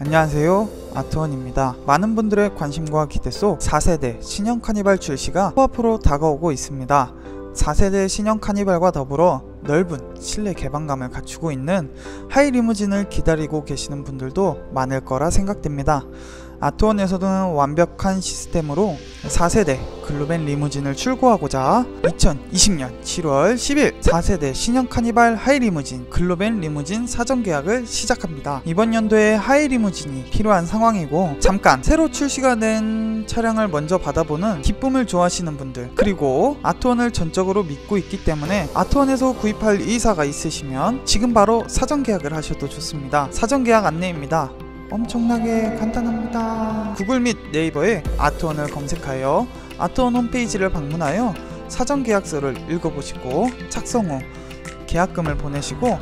안녕하세요. 아트원입니다. 많은 분들의 관심과 기대 속 4세대 신형 카니발 출시가 코앞으로 다가오고 있습니다. 4세대 신형 카니발과 더불어 넓은 실내 개방감을 갖추고 있는 하이 리무진을 기다리고 계시는 분들도 많을 거라 생각됩니다. 아트원에서는 완벽한 시스템으로 4세대 글로벤 리무진을 출고하고자 2020년 7월 10일 4세대 신형 카니발 하이 리무진 글로벤 리무진 사전 계약을 시작합니다. 이번 연도에 하이 리무진이 필요한 상황이고 잠깐 새로 출시가 된 차량을 먼저 받아보는 기쁨을 좋아하시는 분들 그리고 아트원을 전적으로 믿고 있기 때문에 아트원에서 구입할 의사가 있으시면 지금 바로 사전 계약을 하셔도 좋습니다. 사전 계약 안내입니다. 엄청나게 간단합니다. 구글 및 네이버에 아트원을 검색하여 아트원 홈페이지를 방문하여 사전 계약서를 읽어보시고 착성 후 계약금을 보내시고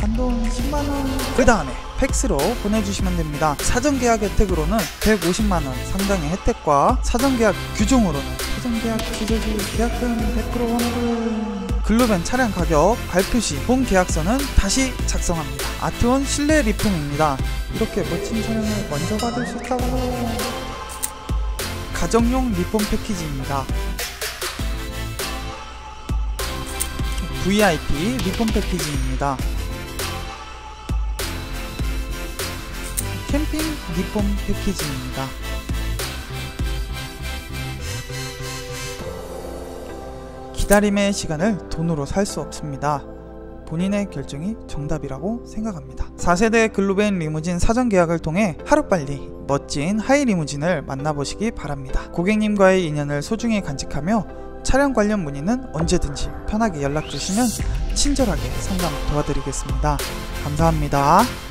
한돈 10만원 그 다음에 팩스로 보내주시면 됩니다. 사전 계약 혜택으로는 150만원 상당의 혜택과 사전 계약 규정으로는 사전 계약 기재지 계약금 100% 환불 글로벤 차량 가격 발표시 본 계약서는 다시 작성합니다. 아트원 실내 리폼입니다. 이렇게 멋진 차량을 먼저 받을 수 있다고 가정용 리폼 패키지입니다. VIP 리폼 패키지입니다. 캠핑 리폼 패키지입니다. 기다림의 시간을 돈으로 살 수 없습니다. 본인의 결정이 정답이라고 생각합니다. 4세대 글로벤 리무진 사전 계약을 통해 하루빨리 멋진 하이 리무진을 만나보시기 바랍니다. 고객님과의 인연을 소중히 간직하며 차량 관련 문의는 언제든지 편하게 연락 주시면 친절하게 상담 도와드리겠습니다. 감사합니다.